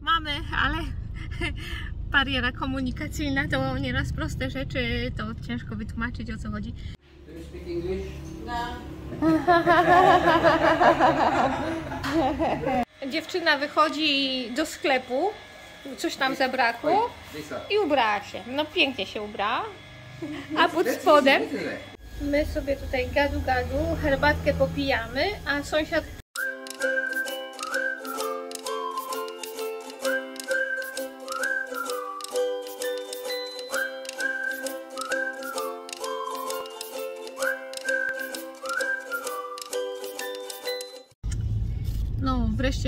mamy, ale bariera komunikacyjna to nieraz proste rzeczy, to ciężko wytłumaczyć o co chodzi. Do you speak English? Dziewczyna wychodzi do sklepu, coś tam zabrakło i ubrała się. No pięknie się ubrała. A pod spodem my sobie tutaj gadu gadu, herbatkę popijamy, a sąsiad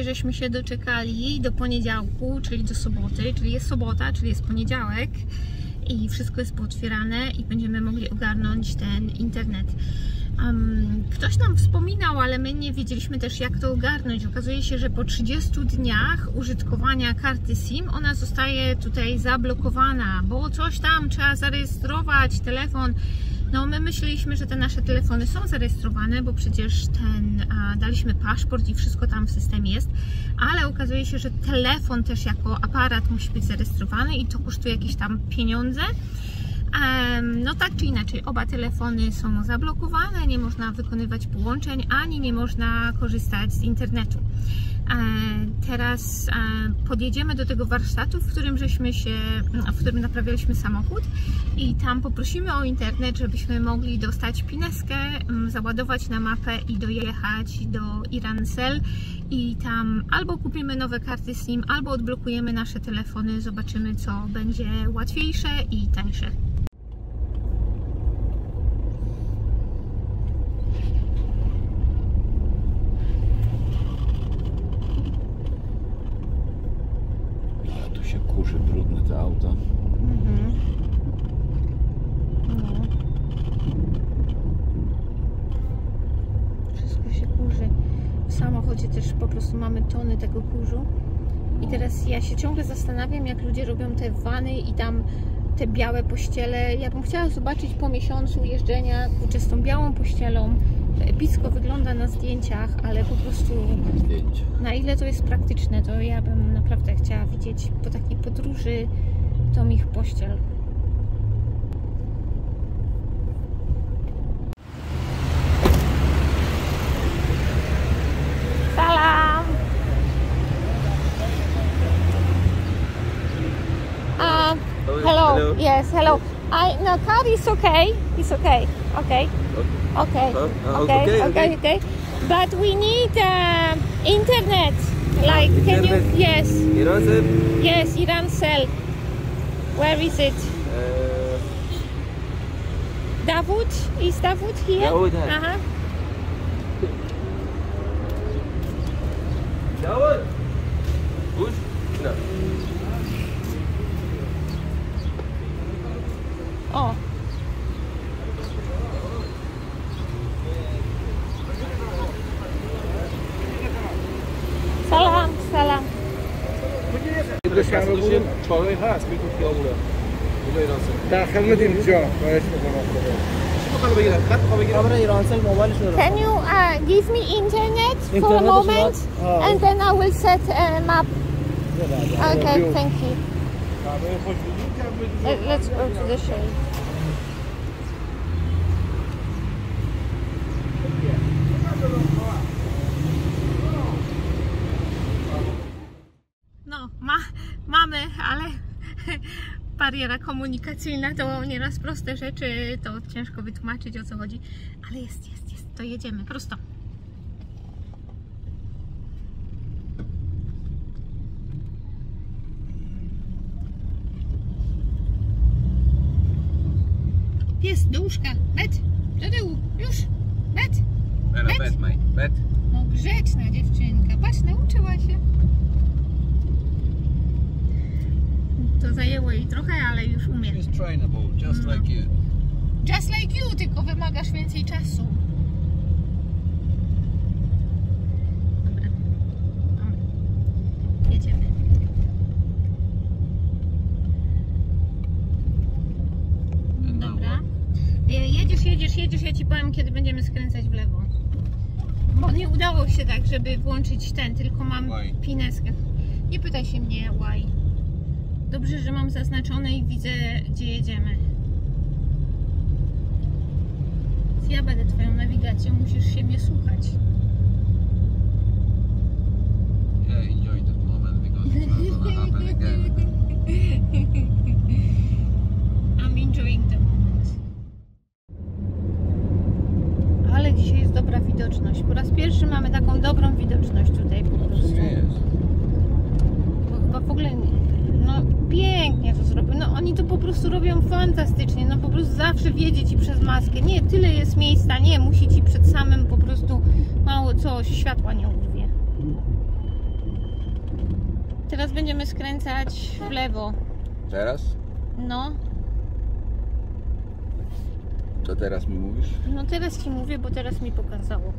Żeśmy się doczekali do poniedziałku, czyli do soboty, czyli jest sobota, czyli jest poniedziałek i wszystko jest pootwierane i będziemy mogli ogarnąć ten internet. Um, ktoś nam wspominał, ale my nie wiedzieliśmy też jak to ogarnąć. Okazuje się, że po 30 dniach użytkowania karty SIM ona zostaje tutaj zablokowana, bo coś tam trzeba zarejestrować, telefon. No my myśleliśmy, że te nasze telefony są zarejestrowane, bo przecież ten a, daliśmy paszport i wszystko tam w systemie jest, ale okazuje się, że telefon też jako aparat musi być zarejestrowany i to kosztuje jakieś tam pieniądze. No tak czy inaczej, oba telefony są zablokowane, nie można wykonywać połączeń, ani nie można korzystać z internetu. Teraz e, podjedziemy do tego warsztatu, w którym żeśmy się, w którym naprawialiśmy samochód i tam poprosimy o internet, żebyśmy mogli dostać pineskę, załadować na mapę i dojechać do Irancel i tam albo kupimy nowe karty SIM, albo odblokujemy nasze telefony, zobaczymy co będzie łatwiejsze i tańsze. Ale tu się kurzy brudne te auta. Mhm. No. Wszystko się kurzy. W samochodzie też po prostu mamy tony tego kurzu. I teraz ja się ciągle zastanawiam, jak ludzie robią te wany i tam te białe pościele. Ja bym chciała zobaczyć po miesiącu jeżdżenia kurczę, z tą białą pościelą. To epicko wygląda na zdjęciach, ale po prostu na ile to jest praktyczne, to ja bym naprawdę chciała widzieć po takiej podróży tą ich pościel. Hello. Yes, hello. I no car is okay. It's okay. Okay. Okay. Oh, uh, Okay. okay, Okay. okay. But we need uh, internet. Like, can you? internet. Yes. Irazem. Yes, Iran cell. Where is it? Eee, Davut? Is Davut here? Davut, huh? Uh-huh. Davut. Gut. Na. Oh. Salam, salam. چاره هست بگو خیابونه داخل ندیم جا خواهش میکنم میخوام بگیرم خط میخوام بگیرم خبر ایرانسل موبایلشون رو Can you uh, give me internet for a Internet is moment? what? Ah, and then I will set a map. بده. Okay, you. thank you. Let, let's go to the shade. No, ma, mamy, ale bariera komunikacyjna to nieraz proste rzeczy, to ciężko wytłumaczyć o co chodzi, ale jest, jest, jest, to jedziemy prosto. Pies do łóżka, bet, do tyłu, już, bet. Bet? bet, maj. Bet. No grzeczna dziewczynka, patrz, nauczyła się. To zajęło jej trochę, ale już umie. It's trainable, just No. like you. Just like you, tylko wymagasz więcej czasu. Dobra. Dobra. Jedziemy. Dobra. E, Jedziesz, ja ci powiem, kiedy będziemy skręcać w lewo. Bo nie udało się tak, żeby włączyć ten, tylko mam Why? pineskę. Nie pytaj się mnie, why. Dobrze, że mam zaznaczone i widzę, gdzie jedziemy. Więc Ja będę twoją nawigacją, musisz się mnie słuchać. Yeah, enjoy that moment because it's not gonna happen again. I'm enjoying the moment. Ale dzisiaj jest dobra widoczność. Po raz pierwszy mamy taką dobrą widoczność tutaj po prostu. Nie jest. Bo chyba w ogóle nie- no pięknie to zrobił. No oni to po prostu robią fantastycznie. No po prostu zawsze wiedzie ci przez maskę. Nie, tyle jest miejsca, nie, musi ci przed samym po prostu światła nie urwie. Teraz będziemy skręcać w lewo. Teraz? No, To teraz mi mówisz? no teraz ci mówię, bo teraz mi pokazało.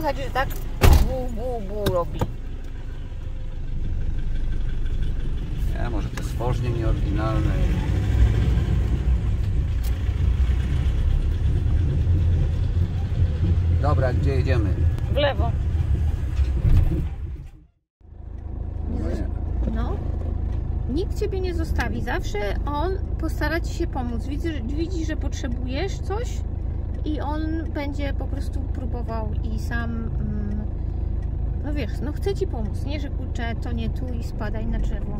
Słychać, że tak bu, bu, bu robi. Nie, może te stworzenie nieoryginalne. Dobra, gdzie jedziemy? W lewo. No. No. Nikt ciebie nie zostawi. Zawsze on postara ci się pomóc. Widzi, widzi, że potrzebujesz coś i on będzie po prostu próbował i sam. Mm, no wiesz, no chce ci pomóc. Nie, że kurczę, to nie tu i spadaj na drzewo.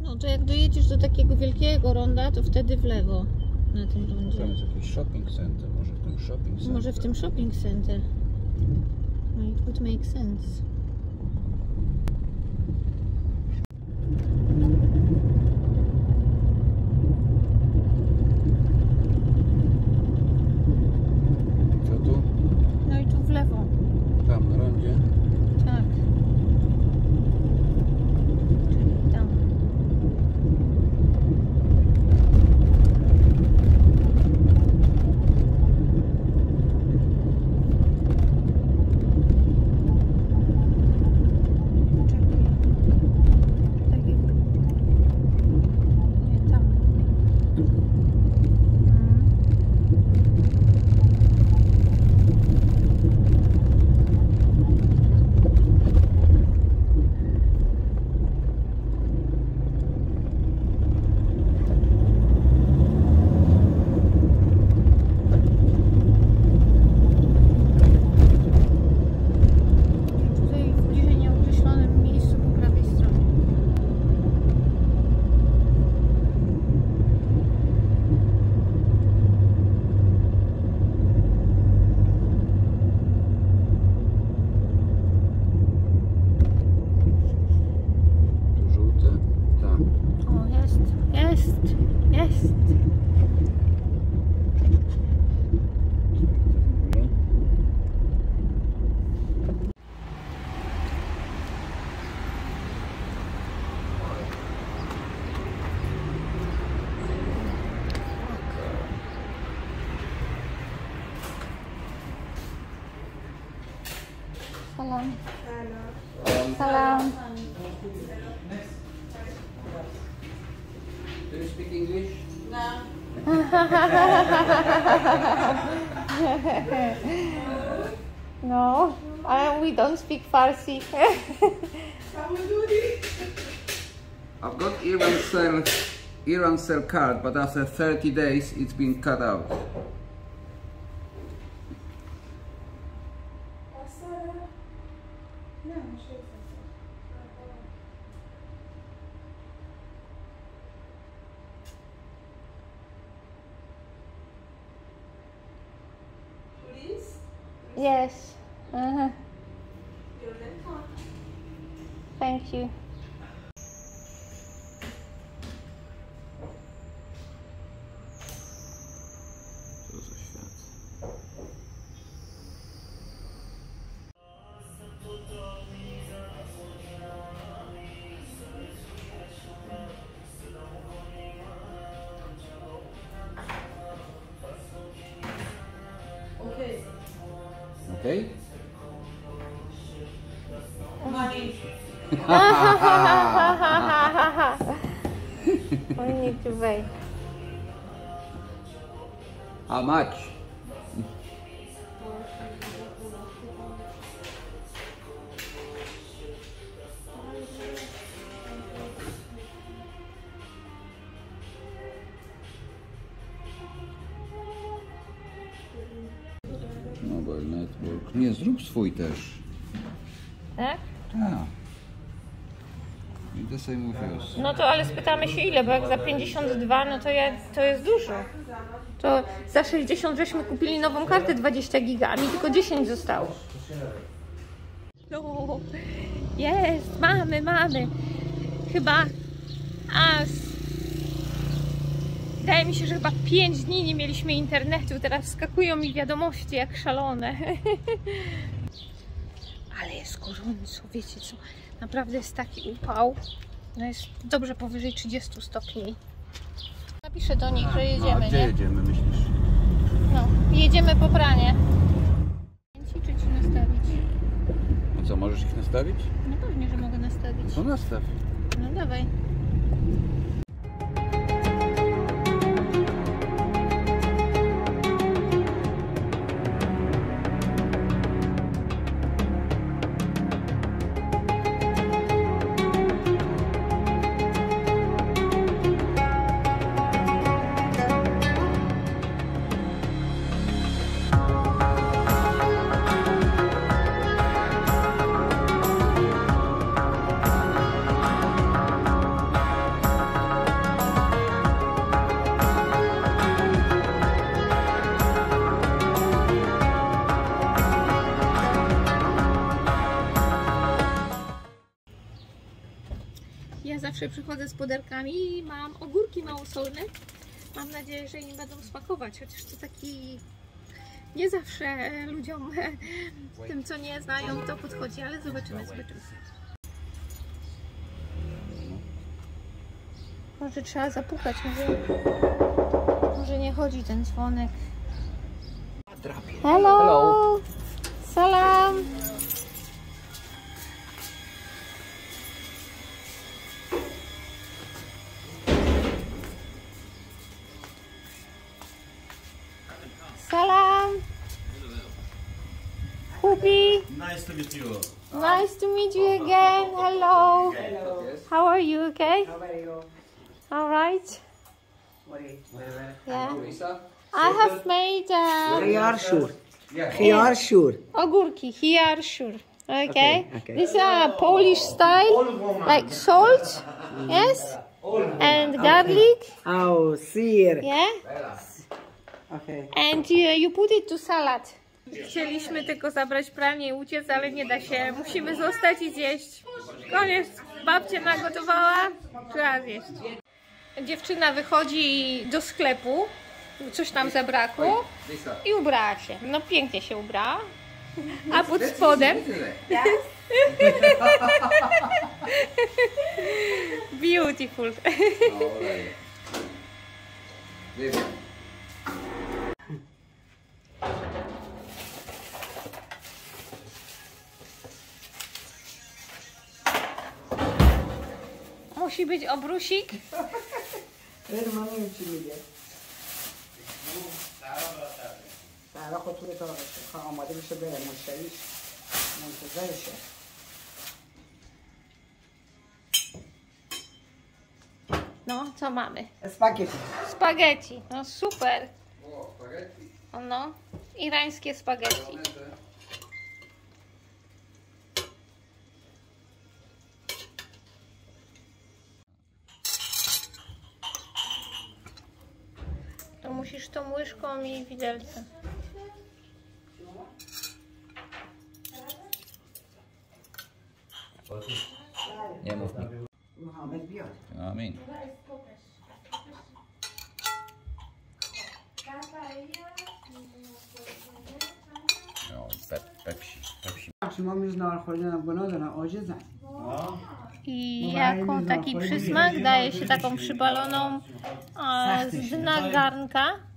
No to jak dojedziesz do takiego wielkiego ronda, to wtedy w lewo na tym Tam rondzie. jest jakiś shopping center. Może w tym shopping center. Może w tym shopping center. No it would make sense. Salam. Salam. Do you speak English? No, uh, we don't speak Farsi. I've got Iran cell, Iran cell card, but after 30 days, it's been cut out. Yes. Uh-huh. Thank you. Need to wait. How much? Mobile network. Nie, zrób swój też. Tak? Tak. I to sobie. No to ale spytamy się ile, bo jak za 52, no to, ja, to jest dużo. To za 60 żeśmy kupili nową kartę 20 giga, a mi tylko 10 zostało. No, jest, mamy, mamy. Chyba aż. Wydaje mi się, że chyba 5 dni nie mieliśmy internetu. Teraz skakują mi wiadomości jak szalone. Ale jest gorąco, wiecie co? Naprawdę jest taki upał. No jest dobrze powyżej 30 stopni. Napiszę do nich, że jedziemy, No, a gdzie nie? jedziemy, myślisz? No, jedziemy po pranie. Czy ci nastawić? A co, możesz ich nastawić? No pewnie, że mogę nastawić. To nastaw. No dawaj. Przychodzę z puderkami i mam ogórki małosolne. Mam nadzieję, że im będą smakować, chociaż to taki nie zawsze e, ludziom, e, tym co nie znają, to podchodzi, ale zobaczymy, zobaczymy. Może trzeba zapukać, może, może nie chodzi ten dzwonek. Hello! Hello. Salam! Nice to meet you. Nice to meet you again. Hello. Hello. How are you? Okay. How are you? All right. Yeah. I have made uh, Khiyar sure. Yeah. Khiyar sure. ogórki here, sure. Okay. okay. This is a Polish style, like salt, yes, and garlic, Oh, sear. yeah, Okay. and you, you put it to salad. Chcieliśmy tylko zabrać pranie i uciec, ale nie da się. Musimy zostać i zjeść. Koniec. Babcia nagotowała, trzeba zjeść. Dziewczyna wychodzi do sklepu, coś tam zabrakło i ubrała się. No pięknie się ubrała. A pod spodem beautiful. musi być obrusik. غير ما نمشي میگه سهرا خطور تا بشه آماده بشه بره مشتریش منتظرشه No, co mamy? اسپاگتی Spaghetti. No super. O, spaghetti. No, irańskie spaghetti. łyżką i widelcem. Nie mów mi. Amin. No, pe pepsi, pepsi. Trzymam już na alkoholu na bonodę, na odzie za. No. I jaką taki przysmak daje się taką przybaloną z dna garnka.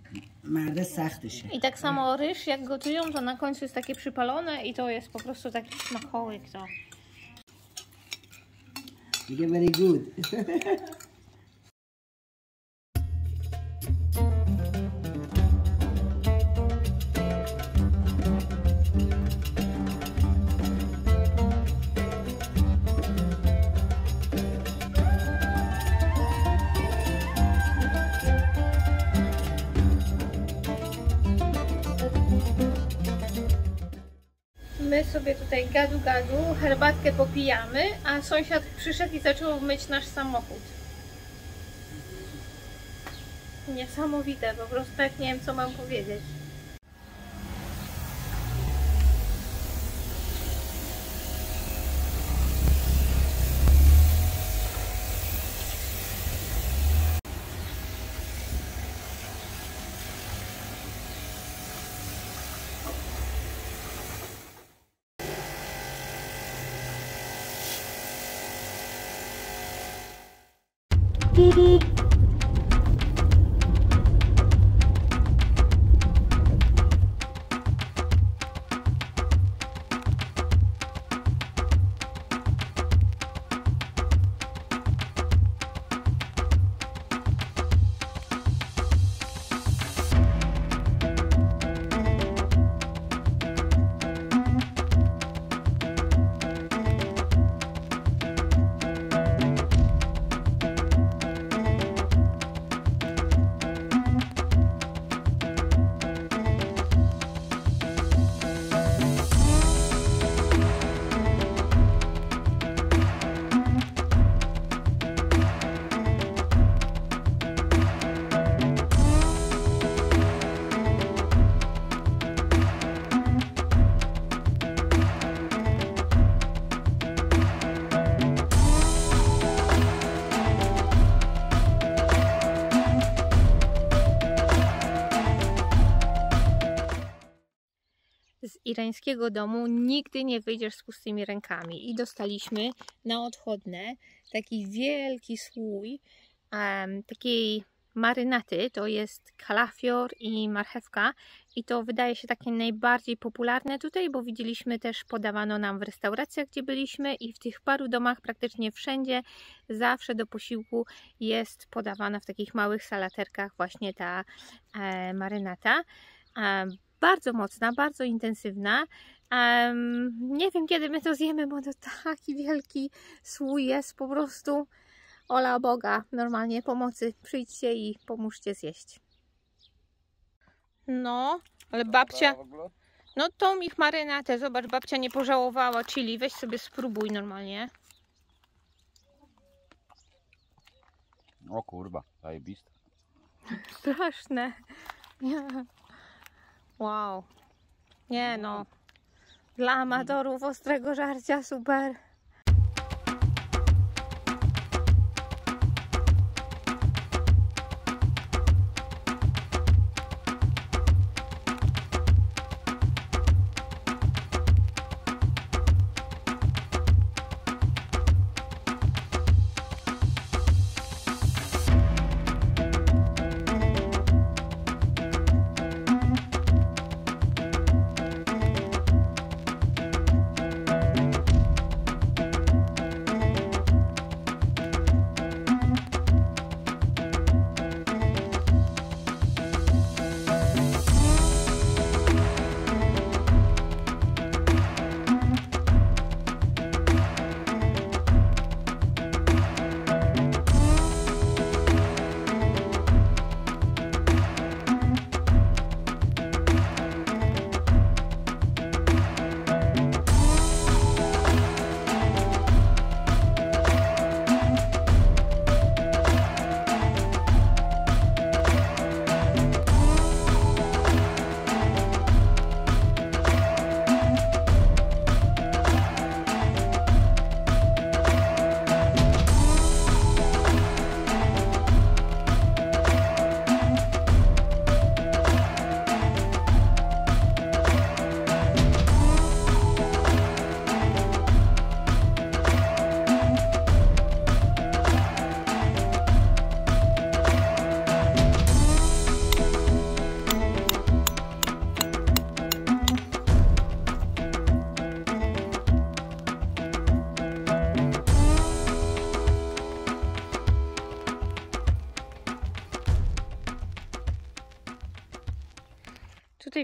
I tak samo ryż, jak gotują, to na końcu jest takie przypalone i to jest po prostu taki smakołyk to. You get very good. sobie tutaj gadu gadu, herbatkę popijamy, a sąsiad przyszedł i zaczął myć nasz samochód. Niesamowite, po prostu tak nie wiem co mam powiedzieć. Z irańskiego domu nigdy nie wyjdziesz z pustymi rękami. I dostaliśmy na odchodne taki wielki słój em, takiej marynaty. To jest kalafior i marchewka. I to wydaje się takie najbardziej popularne tutaj, bo widzieliśmy też podawano nam w restauracjach, gdzie byliśmy i w tych paru domach praktycznie wszędzie zawsze do posiłku jest podawana w takich małych salaterkach właśnie ta e, marynata. Bardzo mocna, bardzo intensywna. Em, nie wiem kiedy my to zjemy, bo to taki wielki słój jest po prostu. Ola Boga, normalnie pomocy. Przyjdźcie i pomóżcie zjeść. No, ale babcia. No tą ich marynatę, zobacz, babcia nie pożałowała chili. Weź sobie spróbuj normalnie. O kurwa, zajebiste. Straszne. Wow. Nie no. Dla amatorów ostrego żarcia super.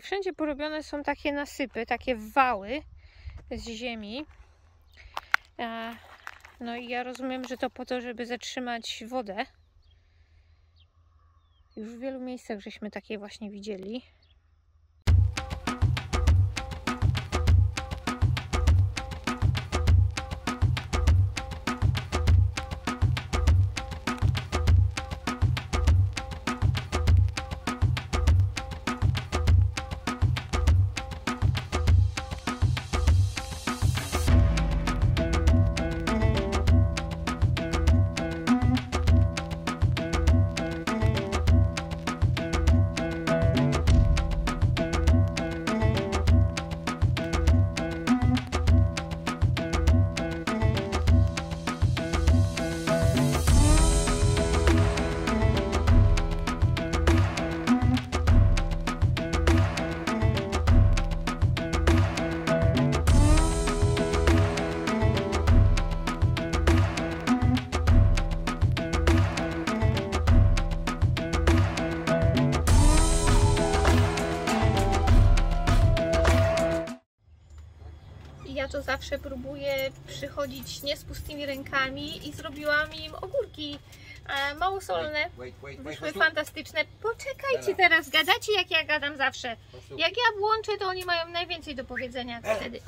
Wszędzie porobione są takie nasypy, takie wały z ziemi. E, No i ja rozumiem, że to po to, żeby zatrzymać wodę. Już w wielu miejscach żeśmy takie właśnie widzieli. Próbuję przychodzić nie z pustymi rękami i zrobiłam im ogórki e, mało solne. Wyszły fantastyczne. Poczekajcie teraz, gadacie jak ja gadam zawsze. Jak ja włączę, to oni mają najwięcej do powiedzenia wtedy.